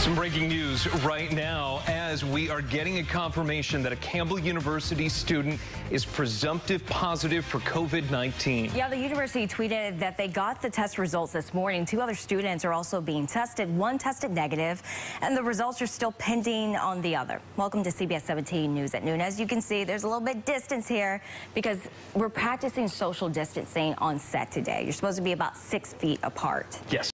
Some breaking news right now as we are getting a confirmation that a Campbell University student is presumptive positive for COVID-19. Yeah, the university tweeted that they got the test results this morning. Two other students are also being tested. One tested negative, and the results are still pending on the other. Welcome to CBS 17 News at noon. As you can see, there's a little bit distance here because we're practicing social distancing on set today. You're supposed to be about six feet apart. Yes.